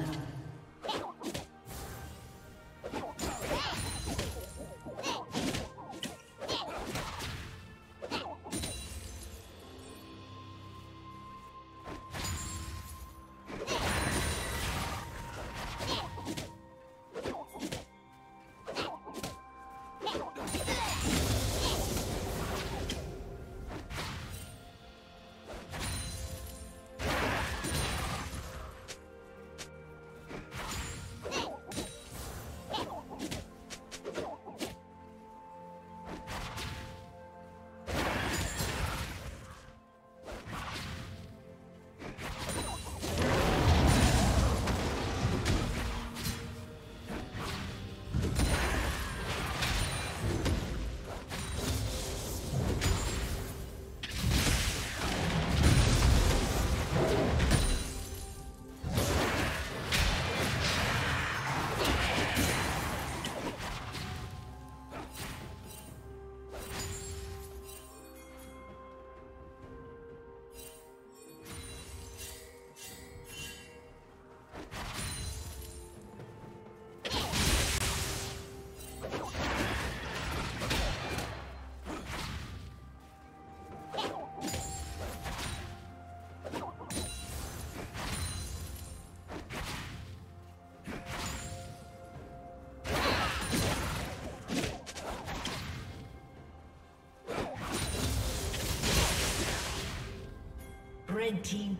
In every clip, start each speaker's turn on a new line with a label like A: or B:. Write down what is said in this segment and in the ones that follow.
A: judge.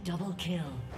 A: Double kill.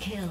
A: Kill.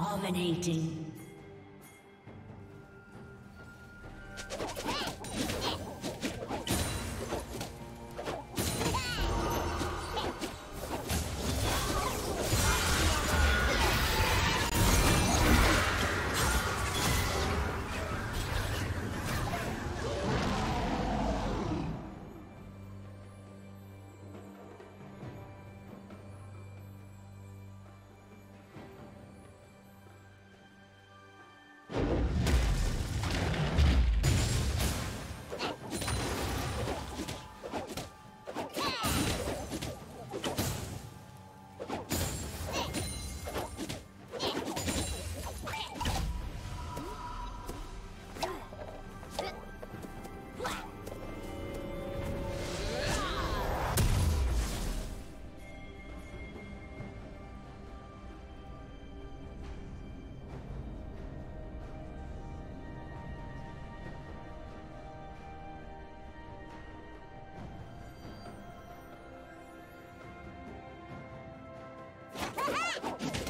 A: Dominating. Come on.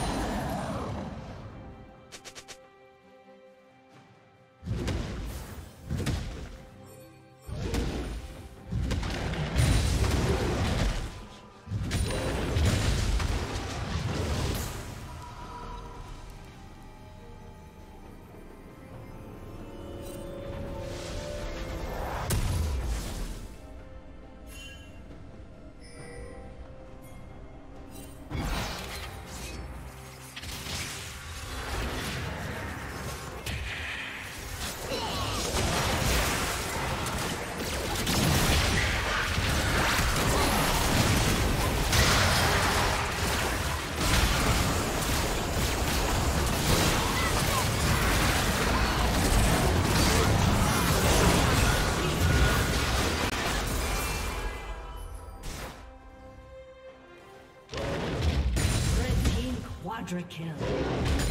A: Quadra kill.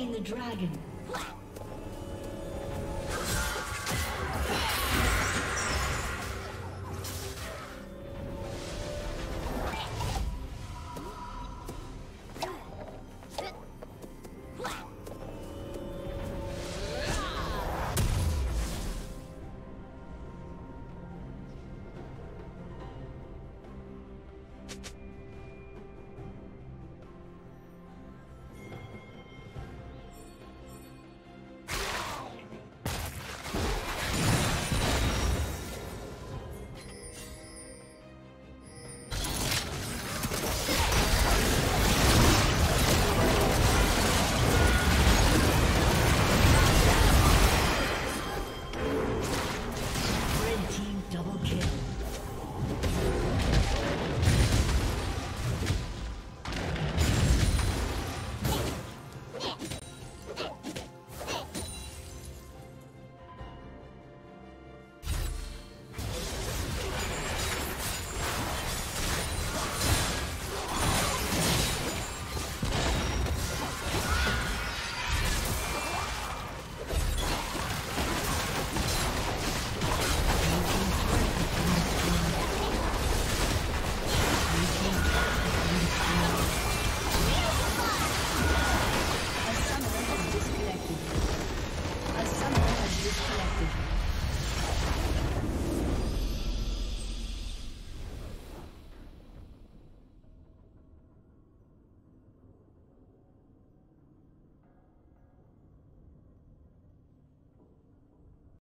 A: slain the dragon.